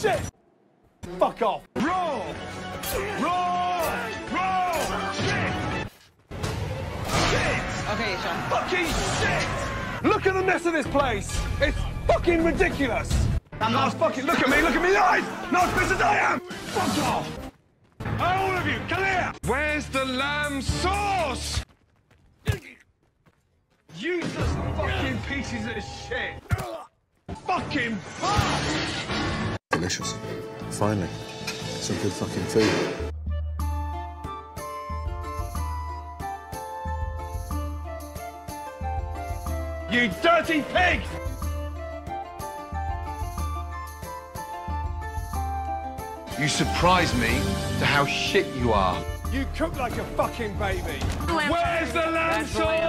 shit! Fuck off. Raw! Raw! Raw! Shit! Shit! Okay, Sean. Fucking shit! Look at the mess of this place! It's fucking ridiculous! Now, fucking look at me, look at me in the eyes! Not as big as I am! Fuck off! All of you, come here! Where's the lamb sauce? Useless fucking pieces of shit! Fucking fuck! Delicious. Finally, some good fucking food. You dirty pig! You surprise me to how shit you are. You cook like a fucking baby. Where's the lamb the lamb. sauce?